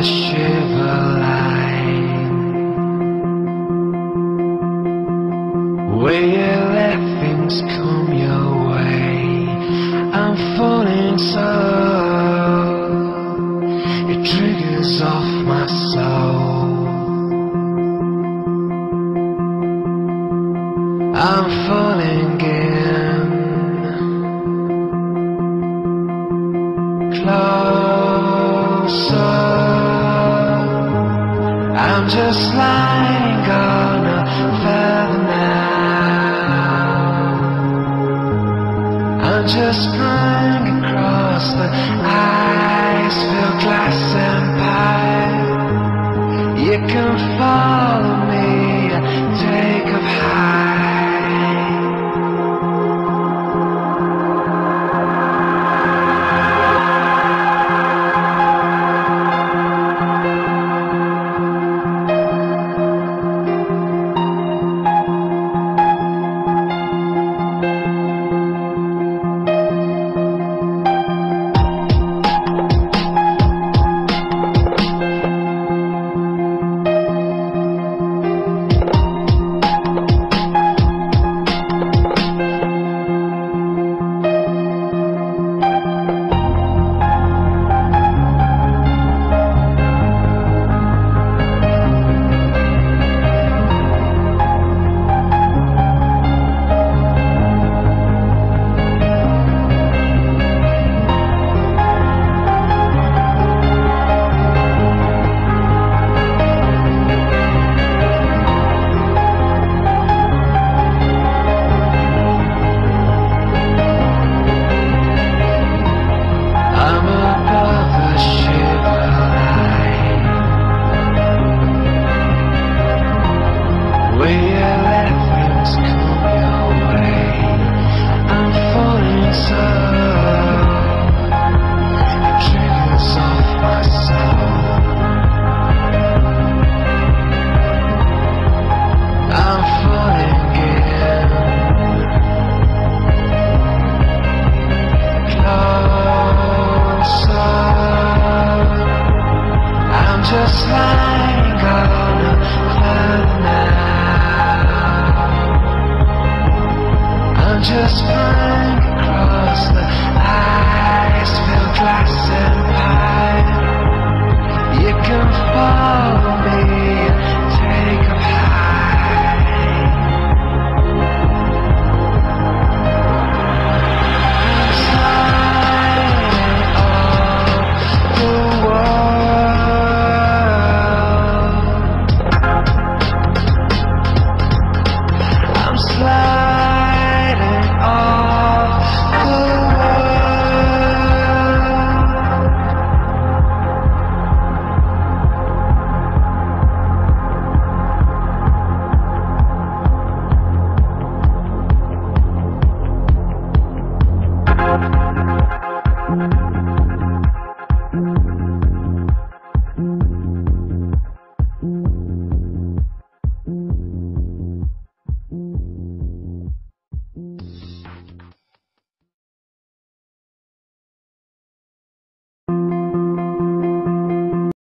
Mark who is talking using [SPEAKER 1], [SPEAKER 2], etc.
[SPEAKER 1] the shiver line. Let things come your way, I'm falling so. It triggers off my soul. I'm falling again. Closer. I'm just lying on a feather now. I'm just